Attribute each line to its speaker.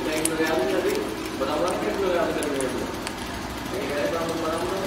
Speaker 1: तो याद कर रही बराबर किस याद कर है बराबर